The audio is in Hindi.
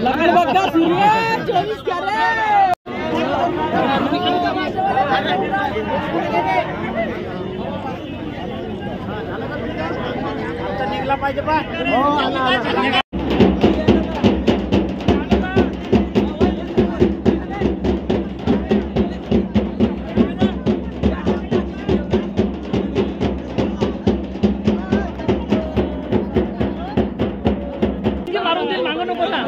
लकड बघा सूर्या चोवीस कॅरेट निघला पाहिजे पा నువ్వు కూడా